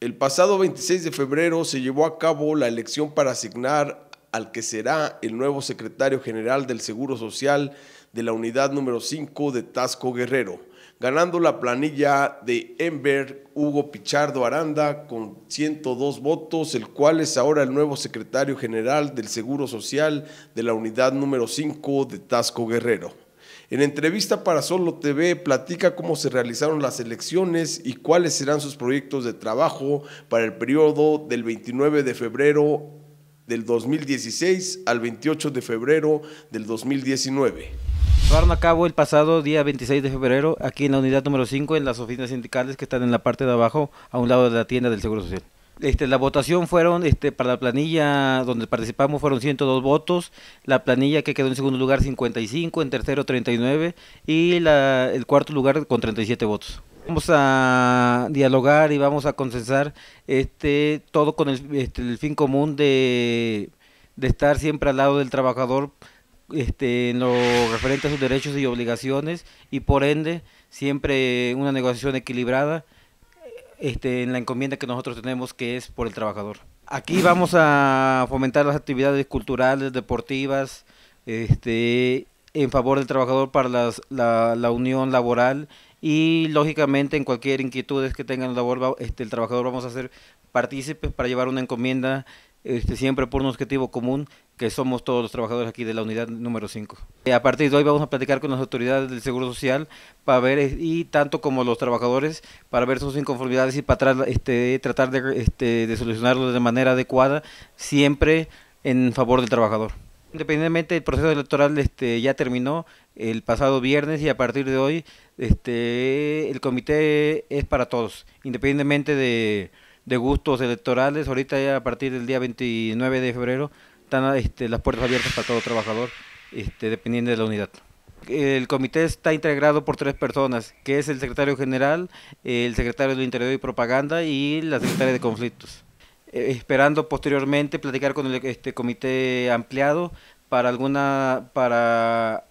El pasado 26 de febrero se llevó a cabo la elección para asignar al que será el nuevo secretario general del Seguro Social de la unidad número 5 de Tasco Guerrero, ganando la planilla de Ember Hugo Pichardo Aranda con 102 votos, el cual es ahora el nuevo secretario general del Seguro Social de la unidad número 5 de Tasco Guerrero. En entrevista para Solo TV platica cómo se realizaron las elecciones y cuáles serán sus proyectos de trabajo para el periodo del 29 de febrero del 2016 al 28 de febrero del 2019. Llevaron a cabo el pasado día 26 de febrero aquí en la unidad número 5 en las oficinas sindicales que están en la parte de abajo a un lado de la tienda del Seguro Social. Este, la votación fueron, este, para la planilla donde participamos fueron 102 votos, la planilla que quedó en segundo lugar 55, en tercero 39 y la, el cuarto lugar con 37 votos. Vamos a dialogar y vamos a consensar este, todo con el, este, fin común de, de estar siempre al lado del trabajador este, en lo referente a sus derechos y obligaciones y por ende siempre una negociación equilibrada este, en la encomienda que nosotros tenemos, que es por el trabajador. Aquí vamos a fomentar las actividades culturales, deportivas, este, en favor del trabajador para las, la, la, unión laboral y lógicamente en cualquier inquietud que tengan labor, este, el trabajador vamos a ser partícipes para llevar una encomienda este, siempre por un objetivo común, que somos todos los trabajadores aquí de la unidad número 5. A partir de hoy vamos a platicar con las autoridades del Seguro Social para ver, eh, y tanto como los trabajadores, para ver sus inconformidades y para este, tratar de, este, de de manera adecuada, siempre en favor del trabajador. Independientemente, el proceso electoral este, ya terminó el pasado viernes y a partir de hoy este, el comité es para todos, independientemente de de gustos electorales. Ahorita ya a partir del día 29 de febrero están este, las puertas abiertas para todo trabajador, este, dependiendo de la unidad. El comité está integrado por tres personas, que es el secretario general, el secretario del Interior y Propaganda y la secretaria de Conflictos. Eh, esperando posteriormente platicar con el este, comité ampliado para alguna para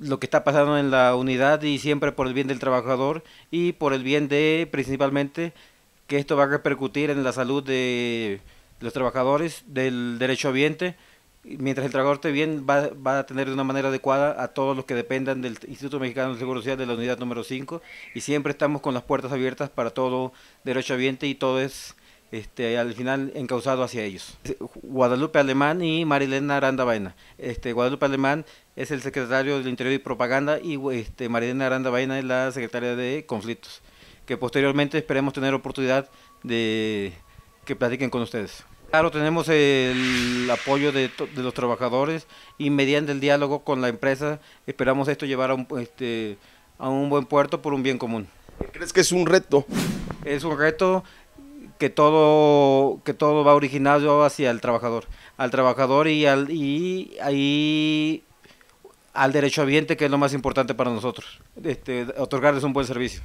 lo que está pasando en la unidad y siempre por el bien del trabajador y por el bien de principalmente que esto va a repercutir en la salud de los trabajadores del derecho ambiente. Mientras el trabajador esté bien, va, va, a tener de una manera adecuada a todos los que dependan del Instituto Mexicano de Seguro Social de la unidad número 5 y siempre estamos con las puertas abiertas para todo derecho ambiente y todo es este, al final encauzado hacia ellos. Guadalupe Alemán y Marilena Aranda Baena. Este, Guadalupe Alemán es el secretario del Interior y Propaganda y este, Marilena Aranda Baena es la secretaria de Conflictos que posteriormente esperemos tener oportunidad de que platiquen con ustedes. Claro, tenemos el apoyo de, de, los trabajadores y mediante el diálogo con la empresa esperamos esto llevar a un, este, a un buen puerto por un bien común. ¿Crees que es un reto? Es un reto que todo, que todo va originado hacia el trabajador, al trabajador y al, y, y al derecho ambiente que es lo más importante para nosotros, este, otorgarles un buen servicio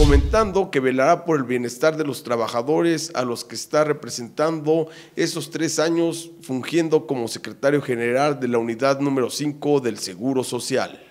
comentando que velará por el bienestar de los trabajadores a los que está representando esos tres años fungiendo como secretario general de la unidad número 5 del Seguro Social.